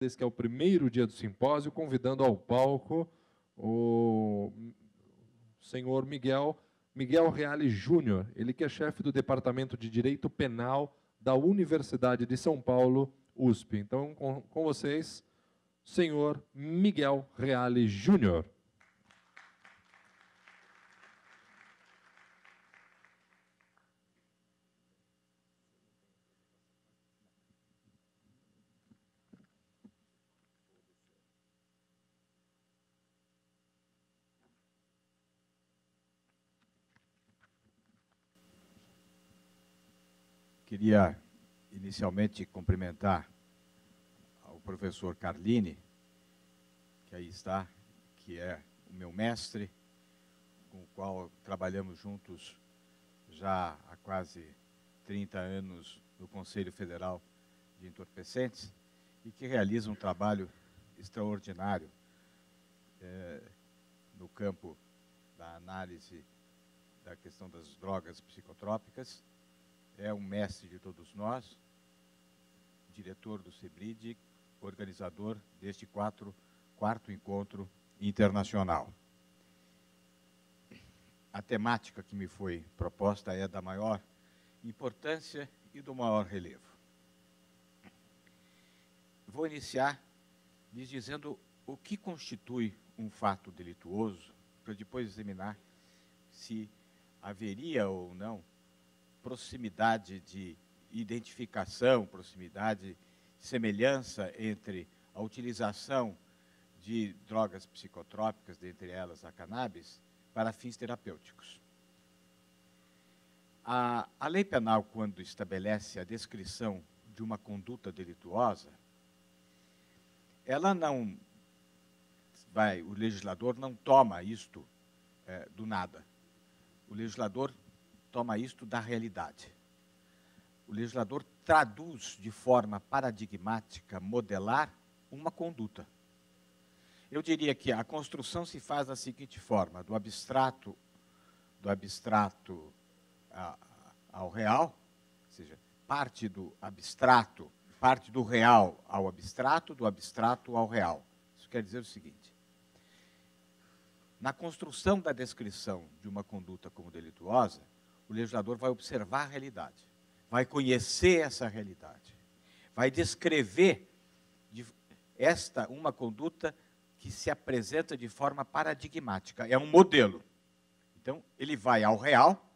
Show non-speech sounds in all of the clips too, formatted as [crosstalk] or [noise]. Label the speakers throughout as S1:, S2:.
S1: Esse que é o primeiro dia do simpósio, convidando ao palco o senhor Miguel, Miguel Reale Júnior, ele que é chefe do Departamento de Direito Penal da Universidade de São Paulo, USP. Então, com, com vocês, senhor Miguel Reale Júnior.
S2: Queria inicialmente cumprimentar o professor Carline, que aí está, que é o meu mestre, com o qual trabalhamos juntos já há quase 30 anos no Conselho Federal de Entorpecentes e que realiza um trabalho extraordinário é, no campo da análise da questão das drogas psicotrópicas é um mestre de todos nós, diretor do CEBRID, organizador deste quatro, quarto encontro internacional. A temática que me foi proposta é da maior importância e do maior relevo. Vou iniciar lhes dizendo o que constitui um fato delituoso, para depois examinar se haveria ou não proximidade de identificação, proximidade, semelhança entre a utilização de drogas psicotrópicas, dentre elas a cannabis, para fins terapêuticos. A, a lei penal, quando estabelece a descrição de uma conduta delituosa, ela não vai, o legislador não toma isto é, do nada. O legislador toma isto da realidade. O legislador traduz de forma paradigmática, modelar, uma conduta. Eu diria que a construção se faz da seguinte forma: do abstrato, do abstrato ao real, ou seja, parte do abstrato, parte do real ao abstrato, do abstrato ao real. Isso quer dizer o seguinte: na construção da descrição de uma conduta como delituosa, o legislador vai observar a realidade, vai conhecer essa realidade, vai descrever de esta uma conduta que se apresenta de forma paradigmática, é um modelo. Então, ele vai ao real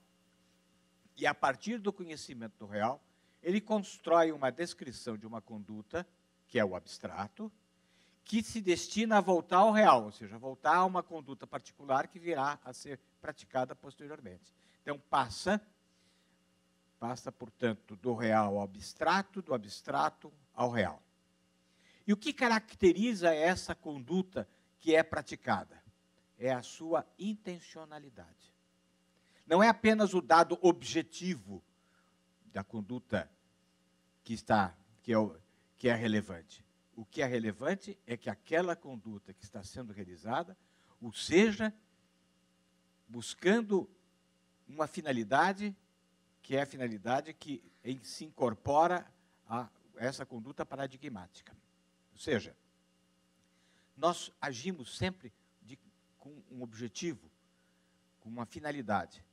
S2: e a partir do conhecimento do real, ele constrói uma descrição de uma conduta, que é o abstrato, que se destina a voltar ao real, ou seja, voltar a uma conduta particular que virá a ser praticada posteriormente. Então passa, passa, portanto, do real ao abstrato, do abstrato ao real. E o que caracteriza essa conduta que é praticada? É a sua intencionalidade. Não é apenas o dado objetivo da conduta que está que é, que é relevante. O que é relevante é que aquela conduta que está sendo realizada, o seja buscando uma finalidade que é a finalidade que se incorpora a essa conduta paradigmática. Ou seja, nós agimos sempre de, com um objetivo, com uma finalidade.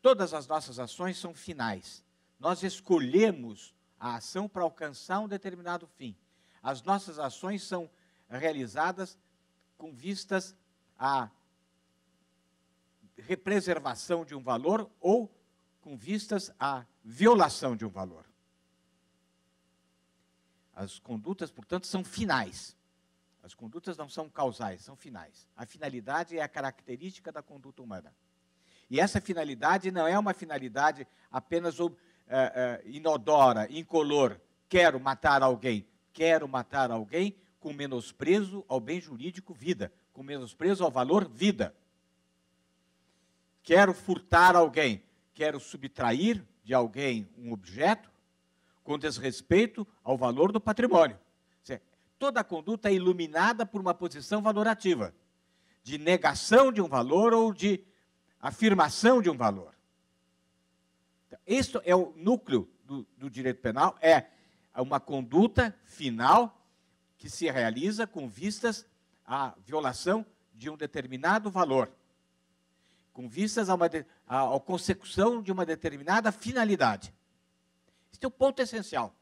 S2: Todas as nossas ações são finais. Nós escolhemos a ação para alcançar um determinado fim. As nossas ações são realizadas com vistas a represervação de um valor ou com vistas à violação de um valor. As condutas, portanto, são finais. As condutas não são causais, são finais. A finalidade é a característica da conduta humana. E essa finalidade não é uma finalidade apenas uh, uh, inodora, incolor. Quero matar alguém. Quero matar alguém com menosprezo ao bem jurídico vida, com menosprezo ao valor vida quero furtar alguém, quero subtrair de alguém um objeto com desrespeito ao valor do patrimônio. Toda conduta é iluminada por uma posição valorativa, de negação de um valor ou de afirmação de um valor. Então, isso é o núcleo do, do direito penal, é uma conduta final que se realiza com vistas à violação de um determinado valor, com vistas a uma, à, à consecução de uma determinada finalidade. Este é o ponto essencial.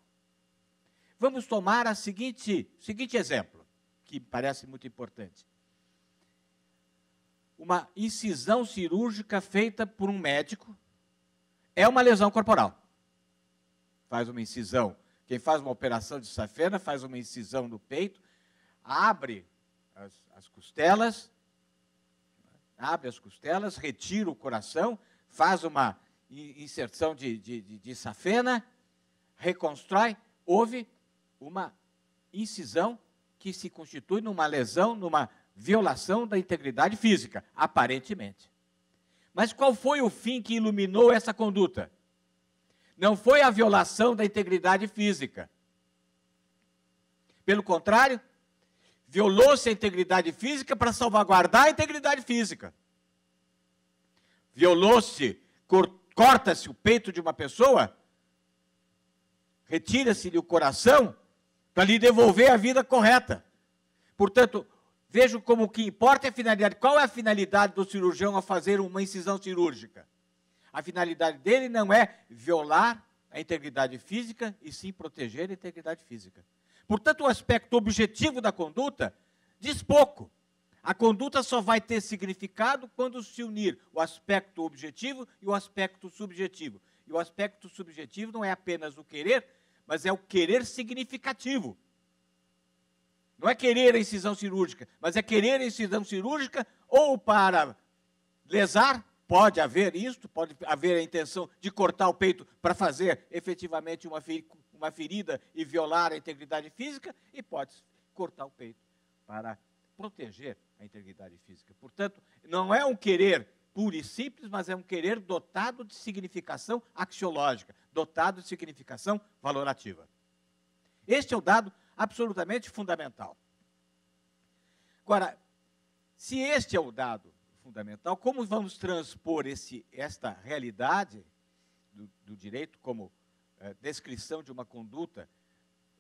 S2: Vamos tomar a seguinte, seguinte exemplo, que parece muito importante. Uma incisão cirúrgica feita por um médico é uma lesão corporal. Faz uma incisão. Quem faz uma operação de safena faz uma incisão no peito, abre as, as costelas, abre as costelas, retira o coração, faz uma inserção de, de, de, de safena, reconstrói, houve uma incisão que se constitui numa lesão, numa violação da integridade física, aparentemente. Mas qual foi o fim que iluminou essa conduta? Não foi a violação da integridade física. Pelo contrário, violou-se a integridade física para salvaguardar a integridade física. Violou-se, corta-se o peito de uma pessoa, retira-se-lhe o coração para lhe devolver a vida correta. Portanto, Vejo como o que importa é a finalidade. Qual é a finalidade do cirurgião ao fazer uma incisão cirúrgica? A finalidade dele não é violar a integridade física e sim proteger a integridade física. Portanto, o aspecto objetivo da conduta diz pouco. A conduta só vai ter significado quando se unir o aspecto objetivo e o aspecto subjetivo. E o aspecto subjetivo não é apenas o querer, mas é o querer significativo. Não é querer a incisão cirúrgica, mas é querer a incisão cirúrgica ou para lesar, pode haver isso, pode haver a intenção de cortar o peito para fazer efetivamente uma, uma ferida e violar a integridade física, e pode cortar o peito para proteger a integridade física. Portanto, não é um querer puro e simples, mas é um querer dotado de significação axiológica, dotado de significação valorativa. Este é o dado absolutamente fundamental. Agora, se este é o dado fundamental, como vamos transpor esse, esta realidade do, do direito como é, descrição de uma conduta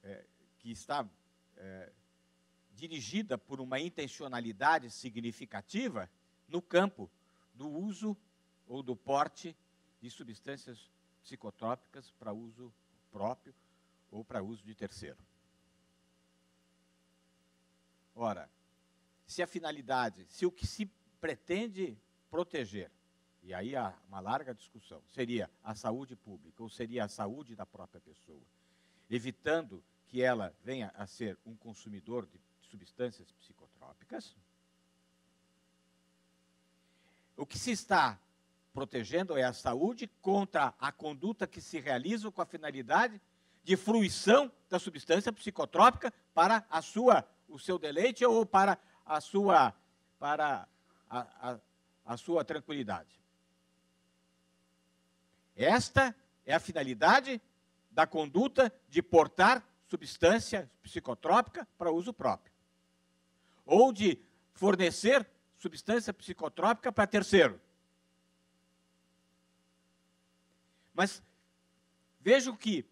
S2: é, que está é, dirigida por uma intencionalidade significativa no campo do uso ou do porte de substâncias psicotrópicas para uso próprio ou para uso de terceiro. Ora, se a finalidade, se o que se pretende proteger, e aí há uma larga discussão, seria a saúde pública ou seria a saúde da própria pessoa, evitando que ela venha a ser um consumidor de substâncias psicotrópicas, o que se está protegendo é a saúde contra a conduta que se realiza com a finalidade de fruição da substância psicotrópica para a sua o seu deleite ou para a sua, para a, a, a sua tranquilidade. Esta é a finalidade da conduta de portar substância psicotrópica para uso próprio. Ou de fornecer substância psicotrópica para terceiro. Mas vejo que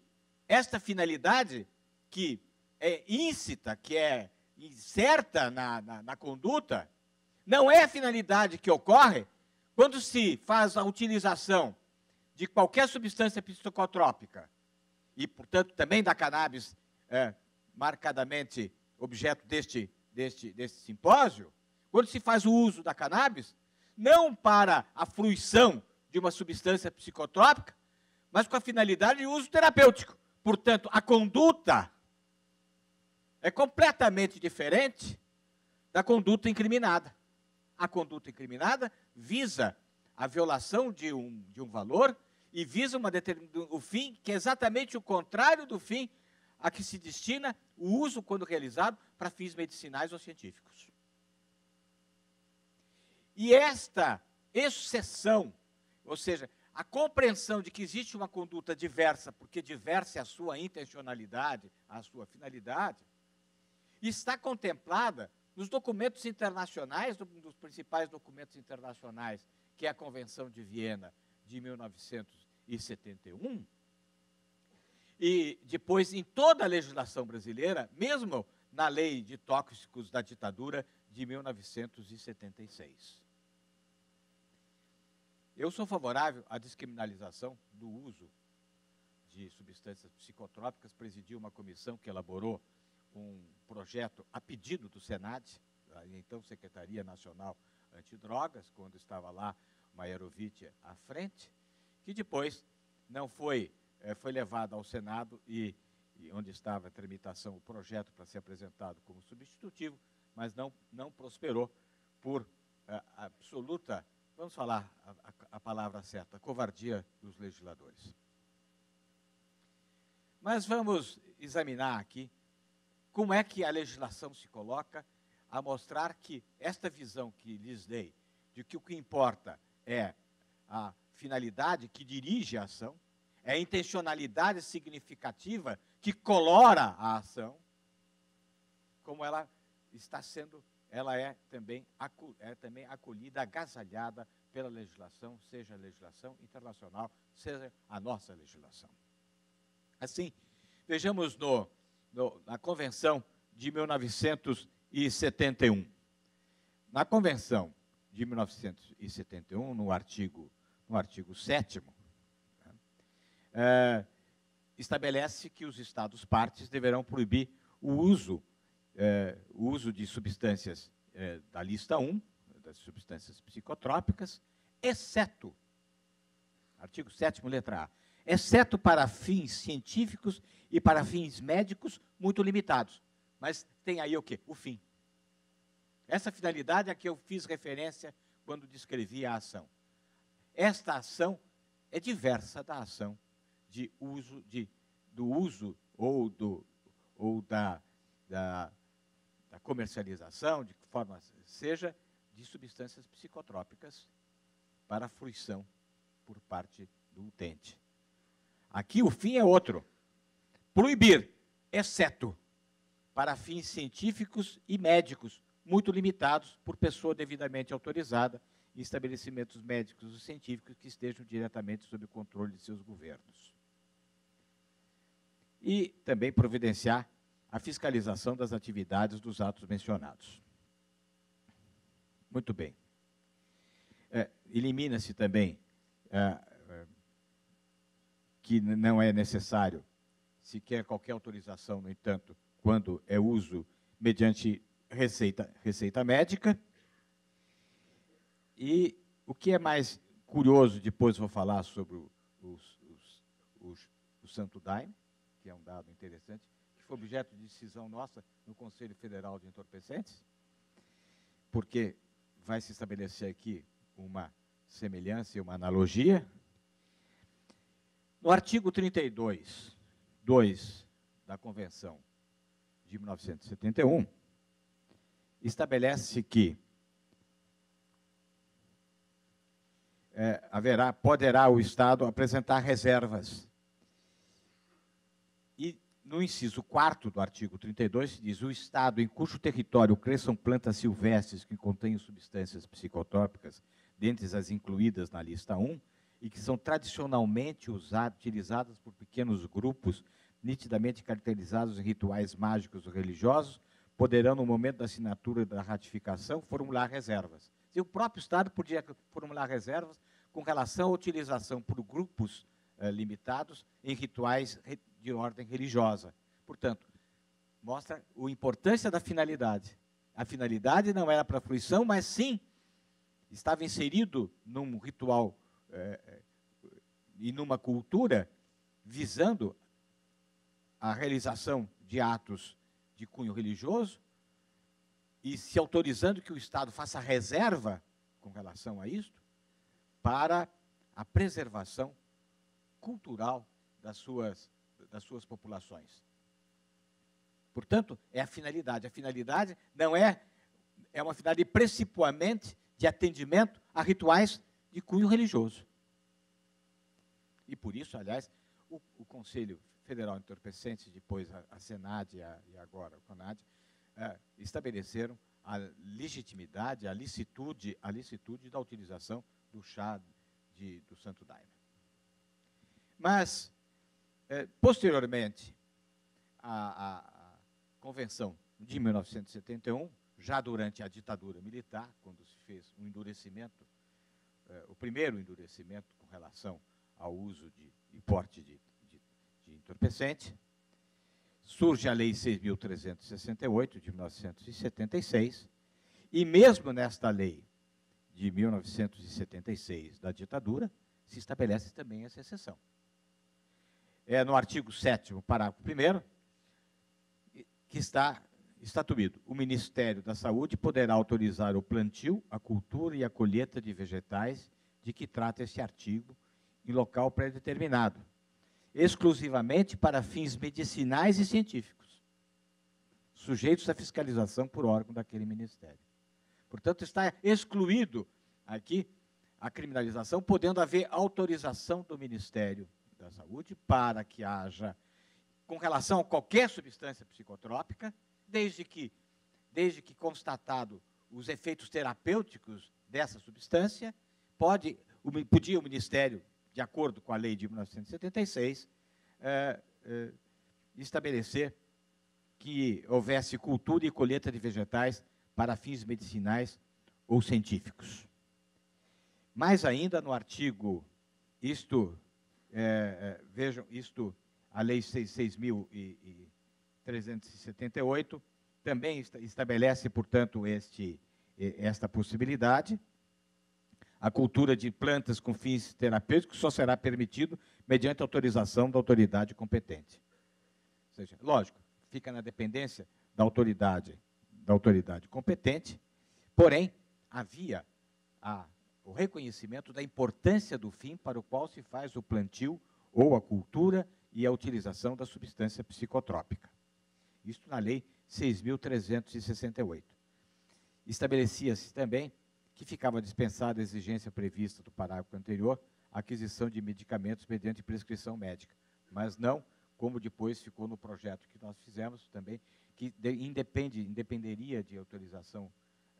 S2: esta finalidade que é íncita, que é incerta na, na, na conduta, não é a finalidade que ocorre quando se faz a utilização de qualquer substância psicotrópica, e, portanto, também da cannabis, é, marcadamente objeto deste, deste, deste simpósio, quando se faz o uso da cannabis, não para a fruição de uma substância psicotrópica, mas com a finalidade de uso terapêutico. Portanto, a conduta é completamente diferente da conduta incriminada. A conduta incriminada visa a violação de um, de um valor e visa uma o fim que é exatamente o contrário do fim a que se destina o uso quando realizado para fins medicinais ou científicos. E esta exceção, ou seja, a compreensão de que existe uma conduta diversa, porque diversa é a sua intencionalidade, a sua finalidade, está contemplada nos documentos internacionais, dos principais documentos internacionais, que é a Convenção de Viena de 1971, e depois em toda a legislação brasileira, mesmo na lei de tóxicos da ditadura de 1976. Eu sou favorável à descriminalização do uso de substâncias psicotrópicas, presidi uma comissão que elaborou um projeto a pedido do Senad, então Secretaria Nacional Antidrogas, quando estava lá Maierovic à frente, que depois não foi, é, foi levado ao Senado e, e, onde estava a tramitação, o projeto para ser apresentado como substitutivo, mas não, não prosperou por é, absoluta, vamos falar a, a, a palavra certa, covardia dos legisladores. Mas vamos examinar aqui como é que a legislação se coloca a mostrar que esta visão que lhes dei, de que o que importa é a finalidade que dirige a ação, é a intencionalidade significativa que colora a ação, como ela está sendo, ela é também, é também acolhida, agasalhada pela legislação, seja a legislação internacional, seja a nossa legislação. Assim, vejamos no, no, na Convenção de 1971. Na Convenção de 1971, no artigo, no artigo 7 né, é, estabelece que os Estados partes deverão proibir o uso, é, o uso de substâncias é, da lista 1, das substâncias psicotrópicas, exceto, artigo 7 letra A, exceto para fins científicos e para fins médicos muito limitados. Mas tem aí o quê? O fim. Essa finalidade é que eu fiz referência quando descrevi a ação. Esta ação é diversa da ação de uso de, do uso ou, do, ou da, da, da comercialização, de que forma seja, de substâncias psicotrópicas para fruição por parte do utente. Aqui o fim é outro. Proibir, exceto para fins científicos e médicos, muito limitados por pessoa devidamente autorizada em estabelecimentos médicos ou científicos que estejam diretamente sob o controle de seus governos. E também providenciar a fiscalização das atividades dos atos mencionados. Muito bem. É, Elimina-se também é, é, que não é necessário sequer qualquer autorização, no entanto, quando é uso mediante receita, receita médica. E o que é mais curioso, depois vou falar sobre os, os, os, o Santo Daime, que é um dado interessante, que foi objeto de decisão nossa no Conselho Federal de Entorpecentes, porque vai se estabelecer aqui uma semelhança e uma analogia. No artigo 32, 2 da Convenção de 1971, estabelece que é, haverá, poderá o Estado apresentar reservas. E no inciso 4 do artigo 32 diz: o Estado em cujo território cresçam plantas silvestres que contenham substâncias psicotrópicas, dentre as incluídas na lista 1, e que são tradicionalmente usadas, utilizadas por pequenos grupos, nitidamente caracterizados em rituais mágicos ou religiosos, poderão, no momento da assinatura da ratificação, formular reservas. E o próprio Estado podia formular reservas com relação à utilização por grupos eh, limitados em rituais de ordem religiosa. Portanto, mostra a importância da finalidade. A finalidade não era para a fruição, mas sim estava inserido num ritual eh, e numa cultura visando a realização de atos de cunho religioso e se autorizando que o Estado faça reserva com relação a isto para a preservação cultural das suas, das suas populações. Portanto, é a finalidade. A finalidade não é, é uma finalidade principalmente de atendimento a rituais de cunho religioso. E por isso, aliás, o, o Conselho Federal de Entorpecentes, depois a, a Senad e, a, e, agora o CONAD, é, estabeleceram a legitimidade, a licitude, a licitude da utilização do chá de, do Santo Daime. Mas, é, posteriormente, a, a, Convenção de 1971, já durante a ditadura militar, quando se fez um endurecimento, eh, o primeiro endurecimento com relação ao uso de e porte de, entorpecente, surge a Lei 6.368, de 1976, e mesmo nesta lei de 1976 da ditadura, se estabelece também essa exceção. É no artigo 7 parágrafo 1 que está estatuído. O Ministério da Saúde poderá autorizar o plantio, a cultura e a colheita de vegetais de que trata este artigo em local pré-determinado, exclusivamente para fins medicinais e científicos, sujeitos à fiscalização por órgão daquele ministério. Portanto, está excluído aqui a criminalização, podendo haver autorização do Ministério da Saúde para que haja, com relação a qualquer substância psicotrópica, desde que, desde que constatado os efeitos terapêuticos dessa substância, pode, podia o Ministério, de acordo com a lei de 1976, é, é, estabelecer que houvesse cultura e colheita de vegetais para fins medicinais ou científicos. Mais ainda, no artigo, isto, é, vejam, isto, a Lei 6.378, também estabelece, portanto, este, esta possibilidade. A cultura de plantas com fins terapêuticos só será permitido mediante autorização da autoridade competente. Ou seja, lógico, fica na dependência da autoridade, da autoridade competente, porém, havia a, o reconhecimento da importância do fim para o qual se faz o plantio ou a cultura e a utilização da substância psicotrópica. Isto na Lei 6.368. Estabelecia-se também que ficava dispensada a exigência prevista do parágrafo anterior, aquisição de medicamentos mediante prescrição médica, mas não como depois ficou no projeto que nós fizemos também, que de, independe, independeria de autorização,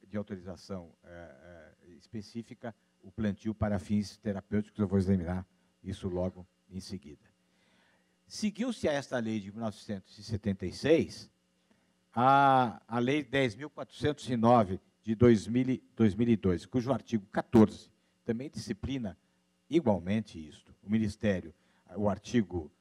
S2: de autorização é, é, específica o plantio para fins terapêuticos. Eu vou examinar isso logo em seguida. Seguiu-se a esta lei de 1976 a, a lei 10.409 de 2000, 2002, cujo artigo 14 também disciplina igualmente isto. O Ministério, o artigo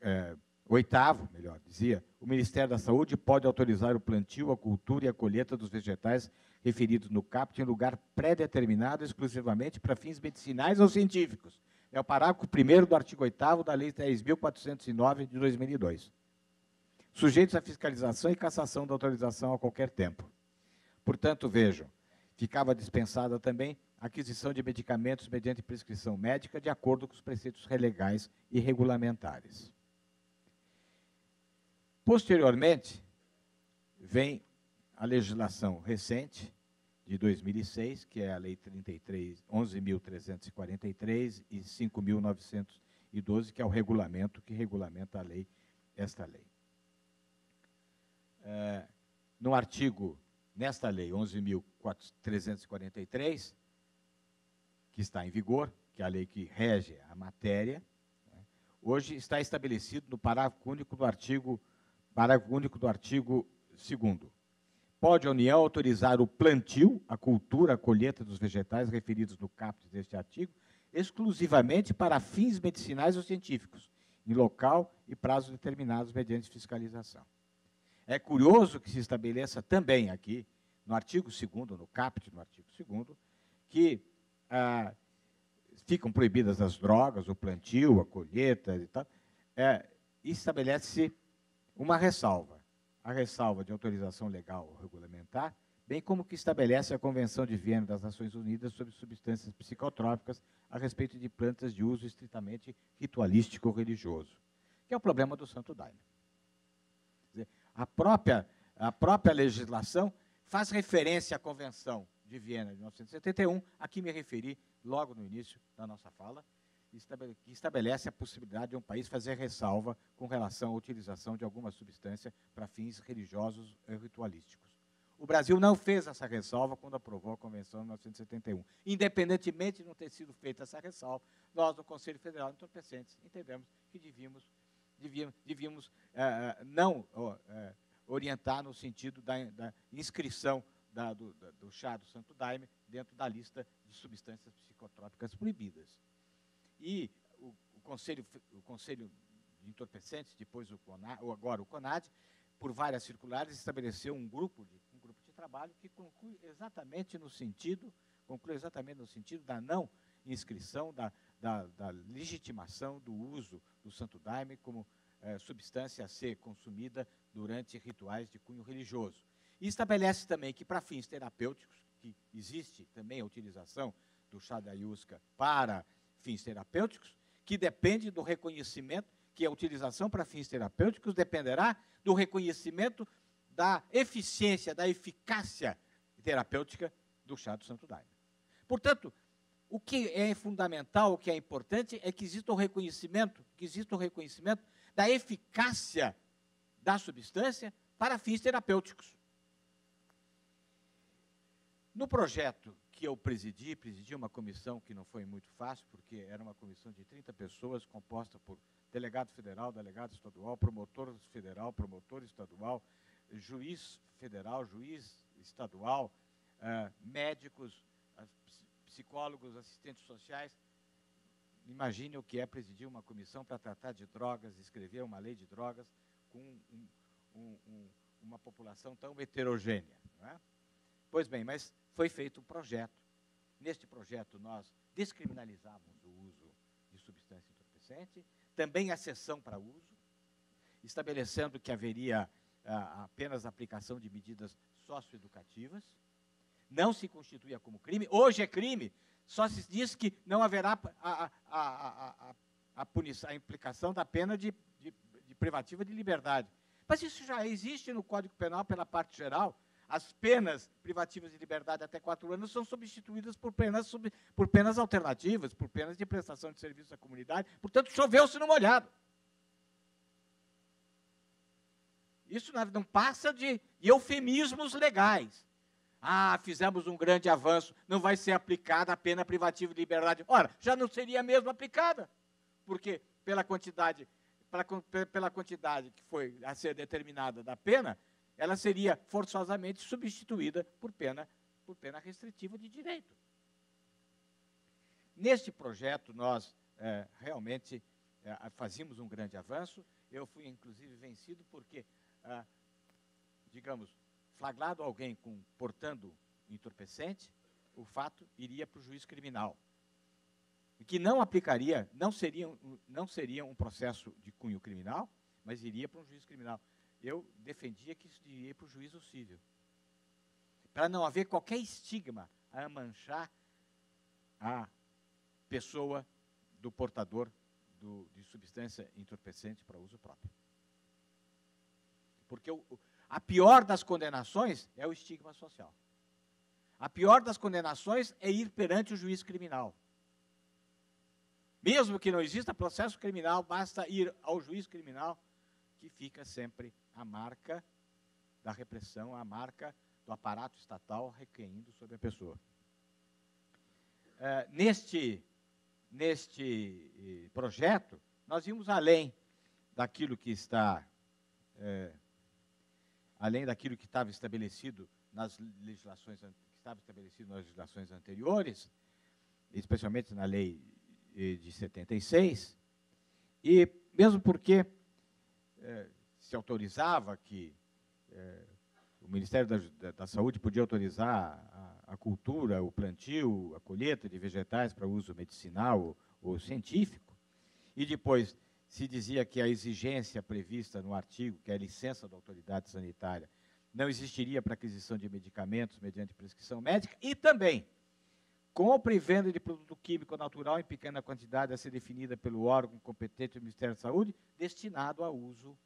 S2: é, oitavo, melhor dizia, o Ministério da Saúde pode autorizar o plantio, a cultura e a colheita dos vegetais referidos no CAPT em lugar pré-determinado exclusivamente para fins medicinais ou científicos. É o parágrafo 1 do artigo 8 da Lei 10.409 de 2002. Sujeitos à fiscalização e cassação da autorização a qualquer tempo. Portanto, vejam, ficava dispensada também a aquisição de medicamentos mediante prescrição médica de acordo com os preceitos relegais e regulamentares. Posteriormente, vem a legislação recente de 2006, que é a Lei 11.343 e 5.912, que é o regulamento que regulamenta a lei, esta lei. É, no artigo, nesta lei 11.343, que está em vigor, que é a lei que rege a matéria, né, hoje está estabelecido no parágrafo único do artigo Parágrafo único do artigo 2 Pode a União autorizar o plantio, a cultura, a colheita dos vegetais referidos no caput deste artigo, exclusivamente para fins medicinais ou científicos, em local e prazo determinados mediante fiscalização. É curioso que se estabeleça também aqui, no artigo 2 no caput, no artigo 2 que ah, ficam proibidas as drogas, o plantio, a colheita e tal, é, estabelece-se uma ressalva, a ressalva de autorização legal ou regulamentar, bem como que estabelece a Convenção de Viena das Nações Unidas sobre substâncias psicotrópicas a respeito de plantas de uso estritamente ritualístico ou religioso, que é o problema do Santo Daime. A própria, a própria legislação faz referência à Convenção de Viena de 1971, a que me referi logo no início da nossa fala, que estabelece a possibilidade de um país fazer ressalva com relação à utilização de alguma substância para fins religiosos e ritualísticos. O Brasil não fez essa ressalva quando aprovou a Convenção de 1971. Independentemente de não ter sido feita essa ressalva, nós, no Conselho Federal de Entorpecentes, entendemos que devíamos, devíamos, devíamos é, não orientar no sentido da, da inscrição da, do, da, do, chá do Santo Daime dentro da lista de substâncias psicotrópicas proibidas. E o, o Conselho, o Conselho de Entorpecentes, depois o CONAD, ou agora o CONAD, por várias circulares, estabeleceu um grupo de, um grupo de trabalho que conclui exatamente no sentido, conclui exatamente no sentido da não inscrição, da, da, da legitimação do uso do Santo Daime como é, substância a ser consumida durante rituais de cunho religioso. E estabelece também que, para fins terapêuticos, que existe também a utilização do chá da ayahuasca para fins terapêuticos, que depende do reconhecimento, que a utilização para fins terapêuticos dependerá do reconhecimento da eficiência, da eficácia terapêutica do chá do Santo Daime. Portanto, o que é fundamental, o que é importante é que exista o reconhecimento, que exista o reconhecimento da eficácia da substância para fins terapêuticos. No projeto que eu presidi, presidi uma comissão que não foi muito fácil, porque era uma comissão de 30 pessoas, composta por delegado federal, delegado estadual, promotor federal, promotor estadual, juiz federal, juiz estadual, uh, médicos, psicólogos, assistentes sociais. Imagine o que é presidir uma comissão para tratar de drogas, escrever uma lei de drogas com um, um, um, uma população tão heterogênea. É? Pois bem, mas foi feito um projeto. Neste projeto, nós descriminalizávamos o uso de substância entorpecente, também a sessão para uso, estabelecendo que haveria ah, apenas aplicação de medidas socioeducativas, não se constituía como crime, hoje é crime, só se diz que não haverá a, a, a, a, punição, implicação da pena de, de, de privativa de liberdade. Mas isso já existe no Código Penal pela parte geral. As penas privativas de liberdade até quatro anos são substituídas por penas, sub, por penas alternativas, por penas de prestação de serviço à comunidade. Portanto, choveu-se no molhado. Isso não passa de eufemismos legais. Ah, fizemos um grande avanço, não vai ser aplicada a pena privativa de liberdade. Ora, já não seria mesmo aplicada, porque pela quantidade, pela, pela quantidade que foi a ser determinada da pena, ela seria forçosamente substituída por pena, por pena restritiva de direito. Neste projeto, nós é, realmente é, fazíamos um grande avanço. Eu fui, inclusive, vencido porque, ah, digamos, flagrado alguém com, portando entorpecente, o fato iria para o juiz criminal. Que não aplicaria, não seria, não seria um processo de cunho criminal, mas iria para um juiz criminal. Eu defendia que isso iria para o juízo civil. Para não haver qualquer estigma a manchar a pessoa do portador do, de substância entorpecente para uso próprio. Porque o, a pior das condenações é o estigma social. A pior das condenações é ir perante o juiz criminal. Mesmo que não exista processo criminal, basta ir ao juiz criminal, que fica sempre a marca da repressão, a marca do aparato estatal recaindo sobre a pessoa. É, neste, neste eh, projeto, nós vimos além daquilo que está é, além daquilo que estava estabelecido nas legislações que estava estabelecido nas legislações anteriores, especialmente na lei eh, de 76, e mesmo porque eh, se autorizava que eh, o Ministério da, da, Saúde podia autorizar a, a, cultura, o plantio, a colheita de vegetais para uso medicinal ou, ou científico, e depois se dizia que a exigência prevista no artigo, que é a licença da autoridade sanitária, não existiria para aquisição de medicamentos mediante prescrição médica, e também compra e venda de produto químico natural em pequena quantidade a ser definida pelo órgão competente do Ministério da Saúde, destinado a uso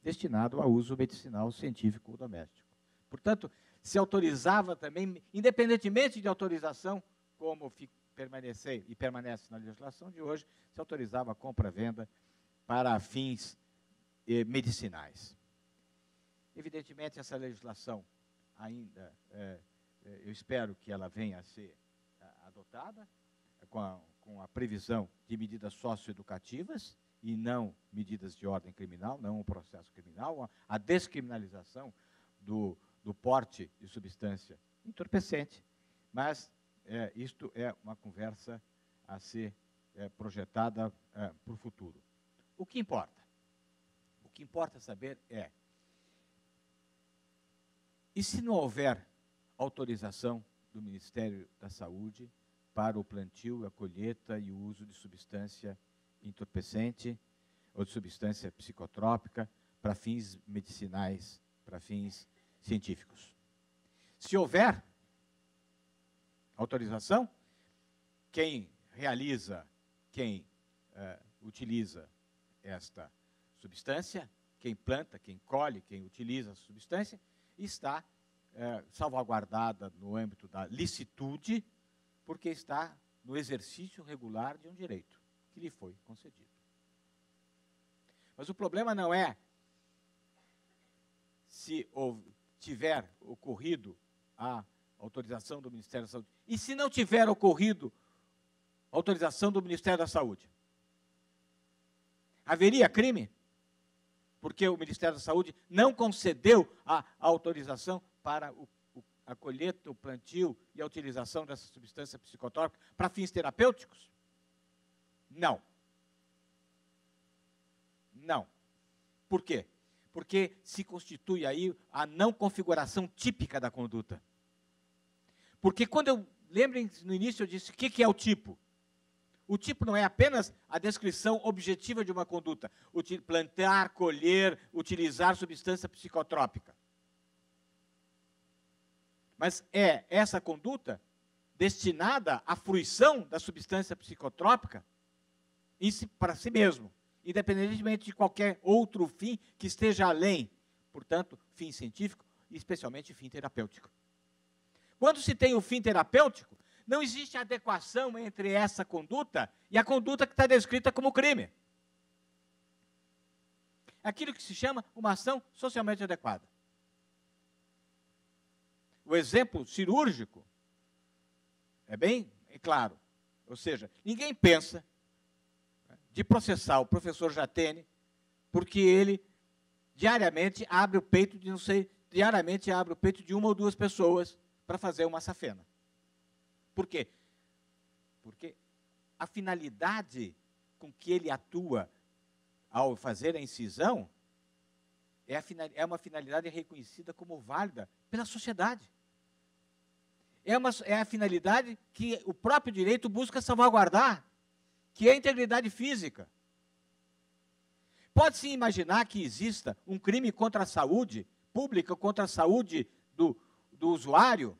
S2: destinado a uso medicinal científico ou doméstico. Portanto, se autorizava também, independentemente de autorização, como permanecer e permanece na legislação de hoje, se autorizava a compra, venda para fins eh, medicinais. Evidentemente, essa legislação ainda, eh, eh, eu espero que ela venha a ser adotada com a, com a previsão de medidas socioeducativas e não medidas de ordem criminal, não um processo criminal, a descriminalização do, do porte de substância entorpecente. Mas é, isto é uma conversa a ser é, projetada é, para o futuro. O que importa? O que importa saber é: e se não houver autorização do Ministério da Saúde para o plantio, a colheita e o uso de substância entorpecente ou de substância psicotrópica para fins medicinais, para fins científicos? Se houver autorização, quem realiza, quem uh, utiliza esta substância, quem planta, quem colhe, quem utiliza a substância, está uh, salvaguardada no âmbito da licitude, porque está no exercício regular de um direito que lhe foi concedido. Mas o problema não é se tiver ocorrido a autorização do Ministério da Saúde. E se não tiver ocorrido autorização do Ministério da Saúde? Haveria crime? Porque o Ministério da Saúde não concedeu a, autorização para o, a colheita, o plantio e a utilização dessa substância psicotrópica para fins terapêuticos? Não. Não. Por quê? Porque se constitui aí a não configuração típica da conduta. Porque quando eu. Lembrem, no início eu disse: o que é o tipo? O tipo não é apenas a descrição objetiva de uma conduta. Plantar, colher, utilizar substância psicotrópica. Mas é essa conduta destinada à fruição da substância psicotrópica si, para si mesmo, independentemente de qualquer outro fim que esteja além, portanto, fim científico e especialmente fim terapêutico. Quando se tem o fim terapêutico, não existe adequação entre essa conduta e a conduta que está descrita como crime. Aquilo que se chama uma ação socialmente adequada. O exemplo cirúrgico é bem claro. Ou seja, ninguém pensa de processar o professor Jatene porque ele diariamente abre o peito de não sei, diariamente abre o peito de uma ou duas pessoas para fazer uma safena. Por quê? Porque a finalidade com que ele atua ao fazer a incisão é, a é uma finalidade reconhecida como válida pela sociedade. É, uma, é a finalidade que o próprio direito busca salvaguardar, que é a integridade física. Pode-se imaginar que exista um crime contra a saúde pública, contra a saúde do, do usuário,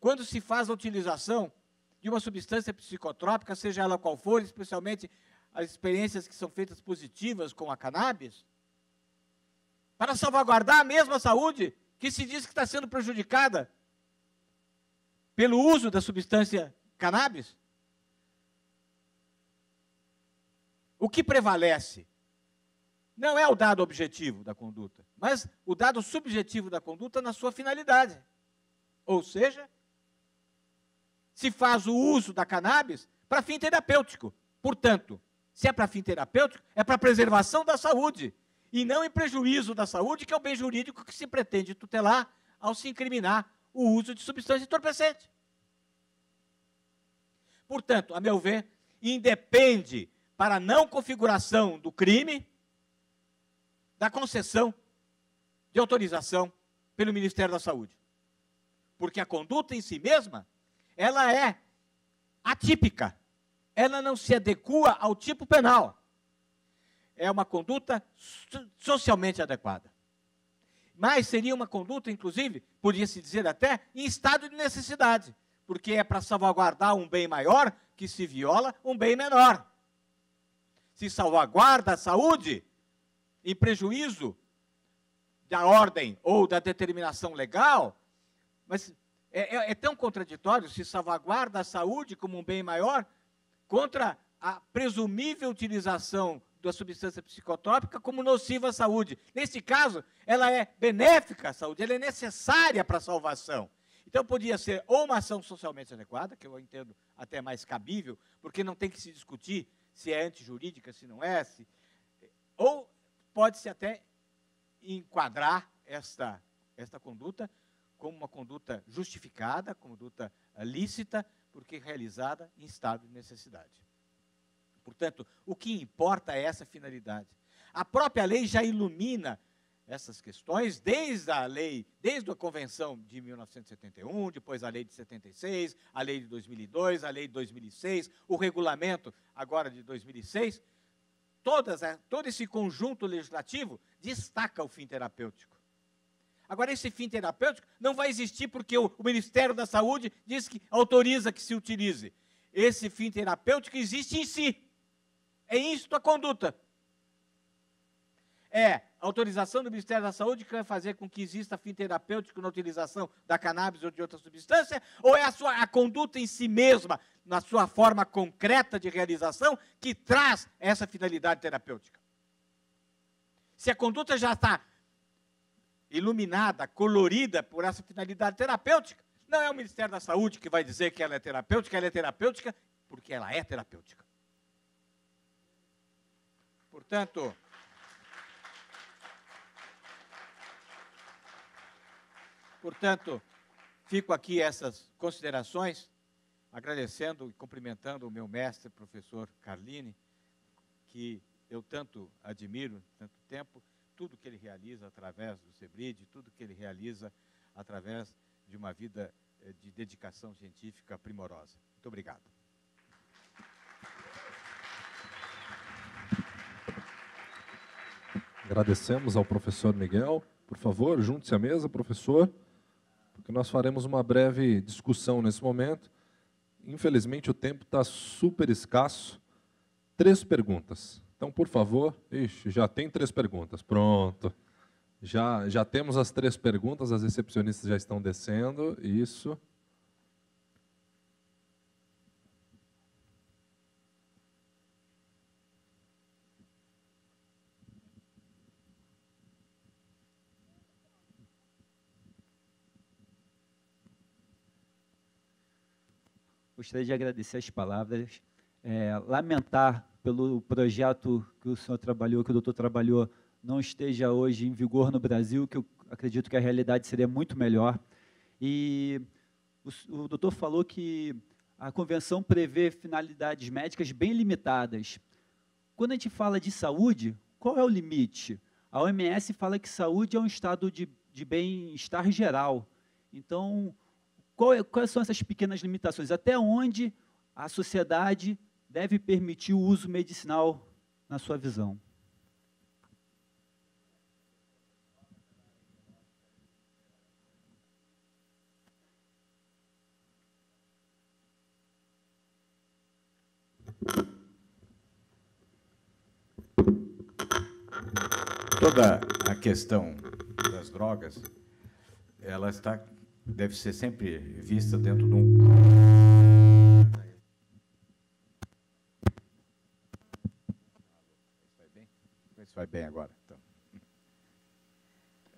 S2: quando se faz a utilização de uma substância psicotrópica, seja ela qual for, especialmente as experiências que são feitas positivas com a cannabis, para salvaguardar a mesma saúde que se diz que está sendo prejudicada pelo uso da substância cannabis? O que prevalece não é o dado objetivo da conduta, mas o dado subjetivo da conduta na sua finalidade. Ou seja, se faz o uso da cannabis para fim terapêutico. Portanto, se é para fim terapêutico, é para preservação da saúde e não em prejuízo da saúde, que é o bem jurídico que se pretende tutelar ao se incriminar o uso de substância entorpecente. Portanto, a meu ver, independe para a não configuração do crime da concessão de autorização pelo Ministério da Saúde. Porque a conduta em si mesma, ela é atípica. Ela não se adequa ao tipo penal. É uma conduta socialmente adequada. Mas seria uma conduta, inclusive, podia-se dizer até, em estado de necessidade, porque é para salvaguardar um bem maior que se viola um bem menor. Se salvaguarda a saúde, em prejuízo da ordem ou da determinação legal, mas é, é, é, tão contraditório se salvaguarda a saúde como um bem maior contra a presumível utilização da substância psicotrópica como nociva à saúde. Nesse caso, ela é benéfica à saúde, ela é necessária para a salvação. Então, podia ser ou uma ação socialmente adequada, que eu entendo até mais cabível, porque não tem que se discutir se é antijurídica, se não é, se, ou pode-se até enquadrar esta, esta conduta como uma conduta justificada, conduta lícita, porque realizada em estado de necessidade. Portanto, o que importa é essa finalidade. A própria lei já ilumina essas questões, desde a lei, desde a Convenção de 1971, depois a lei de 76, a lei de 2002, a lei de 2006, o regulamento agora de 2006, todas, todo esse conjunto legislativo destaca o fim terapêutico. Agora, esse fim terapêutico não vai existir porque o, o Ministério da Saúde diz que autoriza que se utilize. Esse fim terapêutico existe em si. É isso a conduta. É a autorização do Ministério da Saúde que vai fazer com que exista fim terapêutico na utilização da cannabis ou de outra substância? Ou é a, sua, a conduta em si mesma, na sua forma concreta de realização, que traz essa finalidade terapêutica? Se a conduta já está iluminada, colorida por essa finalidade terapêutica, não é o Ministério da Saúde que vai dizer que ela é terapêutica, ela é terapêutica porque ela é terapêutica. Portanto, Portanto, fico aqui essas considerações, agradecendo e cumprimentando o meu mestre, professor Carline, que eu tanto admiro, tanto tempo, tudo que ele realiza através do SEBRID, tudo que ele realiza através de uma vida eh, de dedicação científica primorosa. Muito obrigado.
S1: Agradecemos ao professor Miguel. Por favor, junte-se à mesa, professor que nós faremos uma breve discussão nesse momento. Infelizmente, o tempo está super escasso. Três perguntas. Então, por favor, ixi, já tem três perguntas. Pronto. Já, já temos as três perguntas, as recepcionistas já estão descendo. Isso.
S3: Gostaria de agradecer as palavras, é, lamentar pelo projeto que o senhor trabalhou, que o doutor trabalhou, não esteja hoje em vigor no Brasil, que eu acredito que a realidade seria muito melhor. E o, o doutor falou que a convenção prevê finalidades médicas bem limitadas. Quando a gente fala de saúde, qual é o limite? A OMS fala que saúde é um estado de, de bem-estar geral. Então, é, quais são essas pequenas limitações? Até onde a sociedade deve permitir o uso medicinal na sua visão?
S2: Toda a questão das drogas, ela está deve ser sempre vista dentro de um. Vai bem? Isso vai bem agora. Então.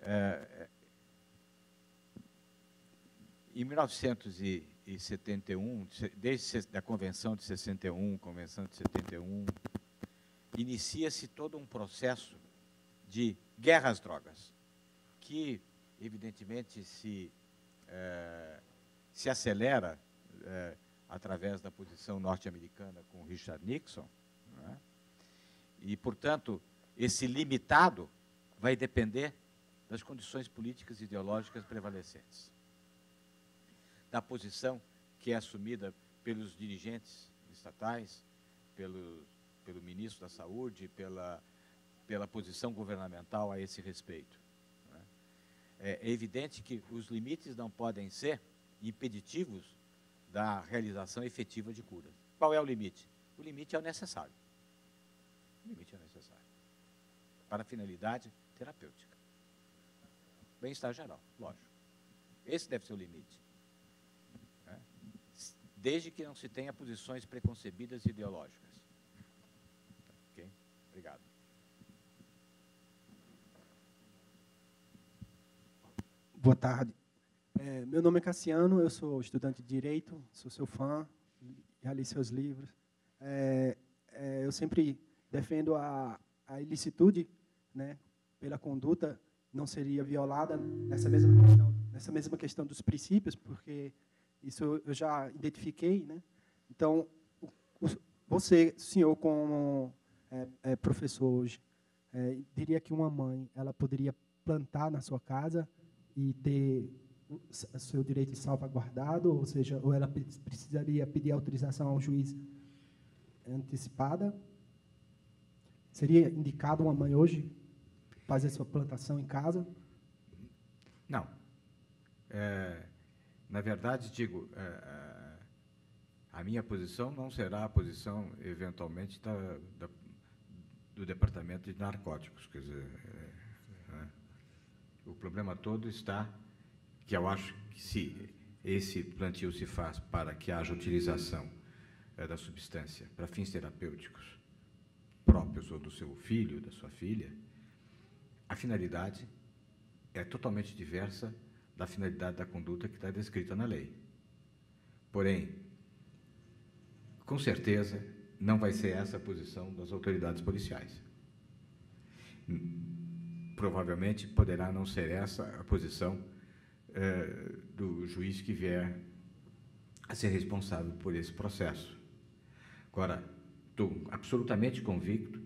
S2: É, é em 1971, desde a Convenção de 61, Convenção de 71, inicia-se todo um processo de guerra às drogas, que, evidentemente, se é, se acelera é, através da posição norte-americana com Richard Nixon. É? E, portanto, esse limitado vai depender das condições políticas e ideológicas prevalecentes. Da posição que é assumida pelos dirigentes estatais, pelo, pelo ministro da Saúde, pela, pela posição governamental a esse respeito é, é evidente que os limites não podem ser impeditivos da realização efetiva de curas. Qual é o limite? O limite é o necessário. O limite é o necessário. Para finalidade terapêutica. Bem-estar geral, lógico. Esse deve ser o limite. Né? Desde que não se tenha posições preconcebidas ideológicas. Ok? Obrigado.
S4: Boa tarde. É, meu nome é Cassiano, eu sou estudante de Direito, sou seu fã, já li seus livros. É, é, eu sempre defendo a, a ilicitude, né, pela conduta não seria violada nessa mesma questão, nessa mesma questão dos princípios, porque isso eu já identifiquei, né? Então, você, senhor, como é, é, professor hoje, é, diria que uma mãe, ela poderia plantar na sua casa e ter o seu direito salvaguardado, ou seja, ou ela precisaria pedir autorização ao juiz antecipada? Seria indicado uma mãe hoje fazer sua plantação em casa?
S2: Não. É, na verdade, digo, é, é, a minha posição não será a posição, eventualmente, da, da, do Departamento de Narcóticos. Quer dizer, é, é, o problema todo está que eu acho que se esse plantio se faz para que haja utilização é, da substância para fins terapêuticos próprios ou do seu filho, da sua filha, a finalidade é totalmente diversa da finalidade da conduta que está descrita na lei. Porém, com certeza, não vai ser essa a posição das autoridades policiais. Provavelmente poderá não ser essa a posição eh, do juiz que vier a ser responsável por esse processo. Agora, estou absolutamente convicto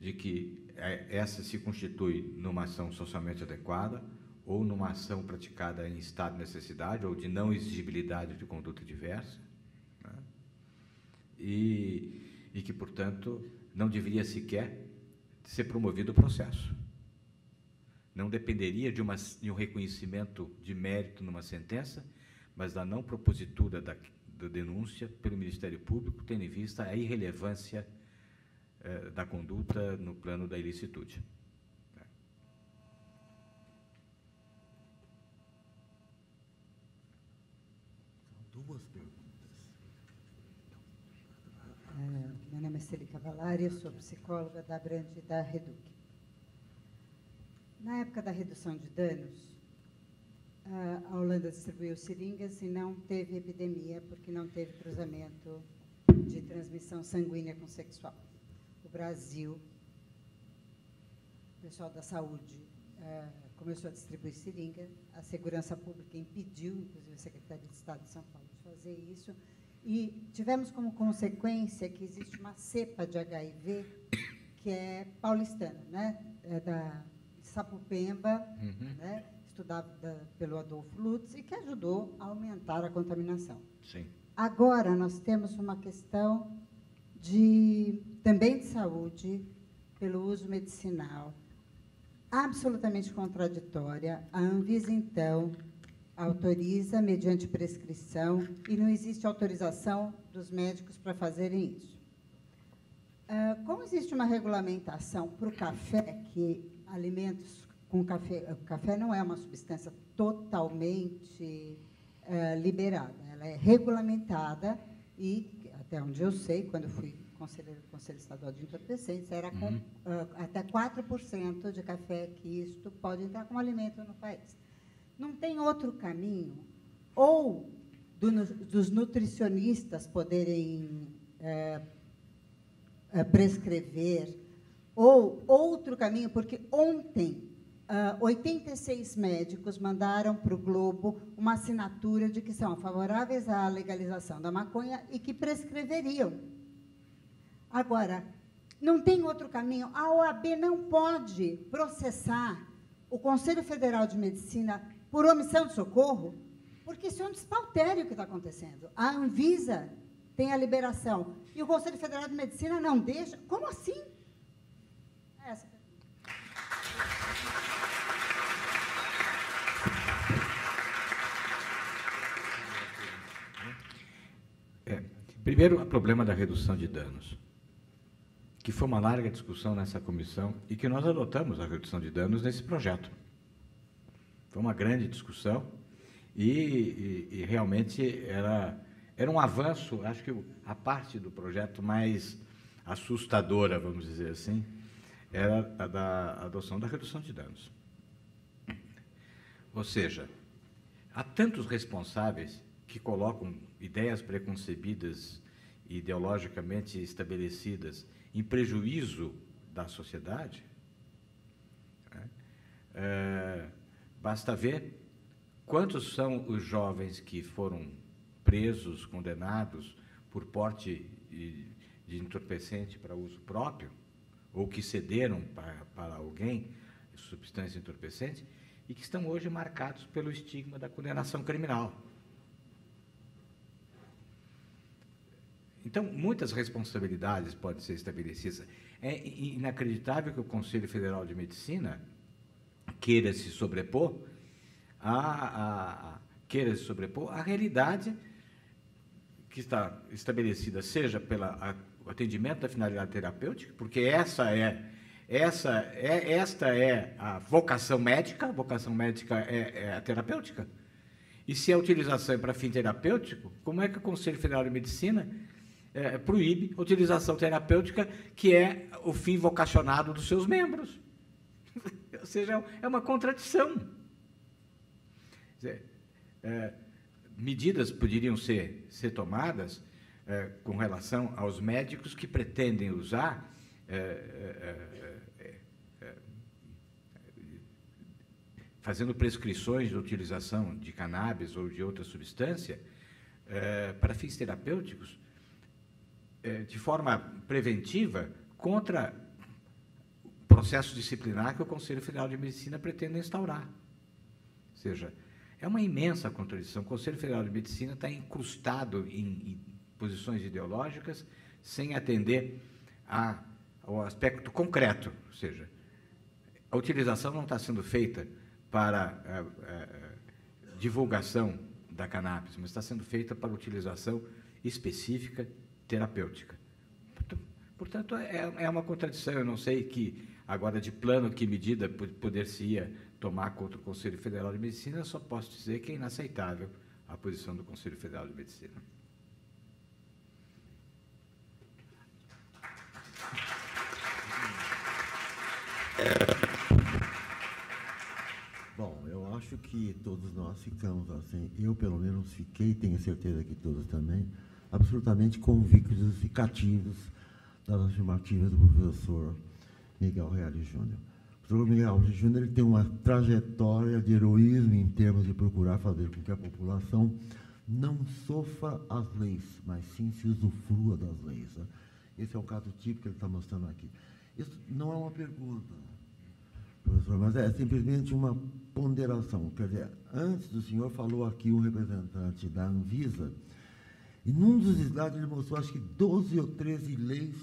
S2: de que essa se constitui numa ação socialmente adequada ou numa ação praticada em estado de necessidade ou de não exigibilidade de conduta diversa, né? e, e que, portanto, não deveria sequer ser promovido o processo. Não dependeria de, uma, de um reconhecimento de mérito numa sentença, mas da não propositura da, da denúncia pelo Ministério Público, tendo em vista a irrelevância eh, da conduta no plano da ilicitude.
S5: duas perguntas.
S6: É, meu nome é Celi Cavalari, eu sou psicóloga da Brande da Reduc. Na época da redução de danos, a Holanda distribuiu seringas e não teve epidemia, porque não teve cruzamento de transmissão sanguínea com sexual. O Brasil, o pessoal da saúde, uh, começou a distribuir seringa, a segurança pública impediu, inclusive a Secretaria de Estado de São Paulo, de fazer isso, e tivemos como consequência que existe uma cepa de HIV que é paulistana, né? É da Sapupemba, uhum. né? estudada pelo Adolfo Lutz, e que ajudou a aumentar a contaminação.
S2: Sim.
S6: Agora, nós temos uma questão de, também de saúde, pelo uso medicinal, absolutamente contraditória. A Anvisa, então, autoriza mediante prescrição e não existe autorização dos médicos para fazerem isso. Uh, como existe uma regulamentação para o café, que alimentos com café. O café não é uma substância totalmente uh, liberada, ela é regulamentada e, até onde eu sei, quando fui conselheiro do Conselho Estadual de Entorpecentes, era com uh, até 4% de café que isto pode entrar como alimento no país. Não tem outro caminho, ou do, dos nutricionistas poderem uh, prescrever, ou outro caminho, porque ontem Uh, ah, 86 médicos mandaram para o Globo uma assinatura de que são favoráveis à legalização da maconha e que prescreveriam. Agora, não tem outro caminho. A OAB não pode processar o Conselho Federal de Medicina por omissão de socorro, porque isso é um despautério que está acontecendo. A Anvisa tem a liberação e o Conselho Federal de Medicina não deixa. Como assim? Essa
S2: Primeiro, o problema da redução de danos, que foi uma larga discussão nessa comissão e que nós adotamos a redução de danos nesse projeto. Foi uma grande discussão e, e, e realmente era, era um avanço, acho que a parte do projeto mais assustadora, vamos dizer assim, era a da adoção da redução de danos. Ou seja, há tantos responsáveis que colocam ideias preconcebidas, ideologicamente estabelecidas em prejuízo da sociedade, né? é, basta ver quantos são os jovens que foram presos, condenados por porte de entorpecente para uso próprio, ou que cederam para, para alguém substância entorpecente, e que estão hoje marcados pelo estigma da condenação criminal. Então, muitas responsabilidades podem ser estabelecidas. É inacreditável que o Conselho Federal de Medicina queira se sobrepor à, queira se sobrepor à realidade que está estabelecida, seja pelo atendimento da finalidade terapêutica, porque essa é essa é, esta é a vocação médica, a vocação médica é, é a terapêutica. E se a utilização é para fim terapêutico, como é que o Conselho Federal de Medicina é, proíbe a utilização terapêutica, que é o fim vocacionado dos seus membros? [laughs] Ou seja, é uma contradição. É, medidas poderiam ser, ser tomadas é, com relação aos médicos que pretendem usar é, é, fazendo prescrições de utilização de cannabis ou de outra substância é, para fins terapêuticos, é, de forma preventiva, contra o processo disciplinar que o Conselho Federal de Medicina pretende instaurar. Ou seja, é uma imensa contradição. O Conselho Federal de Medicina está incrustado em, em posições ideológicas sem atender a, ao aspecto concreto, ou seja, a utilização não está sendo feita para a, é, a, é, divulgação da cannabis, mas está sendo feita para utilização específica terapêutica. Portanto, é, é uma contradição. Eu não sei que, agora, de plano, que medida poder-se-ia tomar contra o Conselho Federal de Medicina, só posso dizer que é inaceitável a posição do Conselho Federal de Medicina.
S5: Bom, eu acho que todos nós ficamos assim, eu pelo menos fiquei, tenho certeza que todos também, absolutamente convictos e cativos das afirmativas do professor Miguel Reale Júnior. O professor Miguel Reale Júnior ele tem uma trajetória de heroísmo em termos de procurar fazer com que a população não sofra as leis, mas sim se usufrua das leis. Né? Esse é o caso típico que ele está mostrando aqui. Isso não é uma pergunta, professor, mas é simplesmente uma ponderação. Quer dizer, antes do senhor falou aqui o representante da Anvisa, e num dos slides ele mostrou, acho que 12 ou 13 leis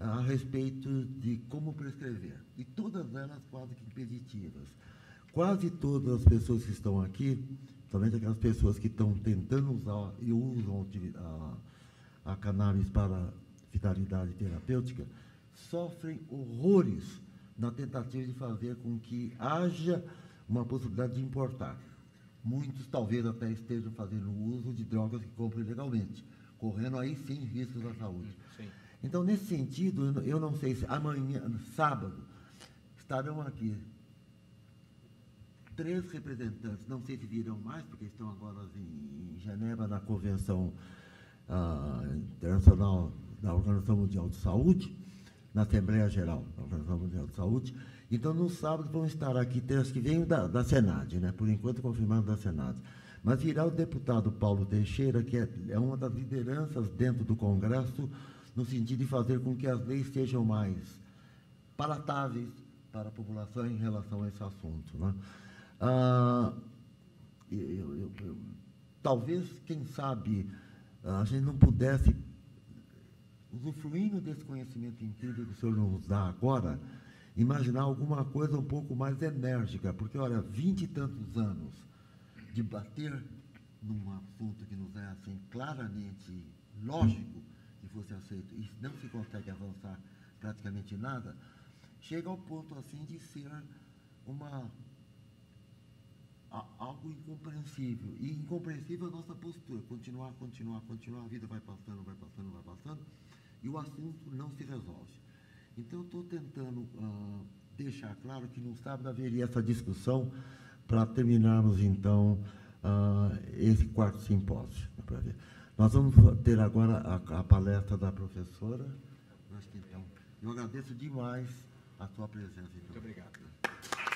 S5: a respeito de como prescrever. E todas elas quase que impeditivas. Quase todas as pessoas que estão aqui, somente aquelas pessoas que estão tentando usar e usam a, a cannabis para finalidade terapêutica, sofrem horrores na tentativa de fazer com que haja uma possibilidade de importar. Muitos talvez até estejam fazendo uso de drogas que compram ilegalmente, correndo aí sim riscos à saúde. Sim. Então, nesse sentido, eu não sei se amanhã, sábado, estarão aqui três representantes, não sei se virão mais, porque estão agora em Genebra na Convenção ah, Internacional da Organização Mundial de Saúde, na Assembleia Geral da Organização Mundial de Saúde. Então, no sábado, vão estar aqui três que vêm da, da Senad, né? por enquanto confirmado da Senad. Mas virá o deputado Paulo Teixeira, que é, é uma das lideranças dentro do Congresso, no sentido de fazer com que as leis sejam mais palatáveis para a população em relação a esse assunto. Né? Ah, eu, eu, eu, talvez, quem sabe, a gente não pudesse usufruindo desse conhecimento incrível que o senhor nos dá agora, imaginar alguma coisa um pouco mais enérgica, porque, olha, vinte e tantos anos de bater num assunto que nos é assim claramente lógico que fosse aceito e não se consegue avançar praticamente nada, chega ao ponto assim de ser uma algo incompreensível. E incompreensível a nossa postura, continuar, continuar, continuar, a vida vai passando, vai passando, vai passando e o assunto não se resolve. Então, eu estou tentando uh, deixar claro que no sábado haveria essa discussão para terminarmos, então, uh, esse quarto simpósio. Nós vamos ter agora a, a palestra da professora. Então, eu agradeço demais a tua presença. Então.
S1: Muito obrigado.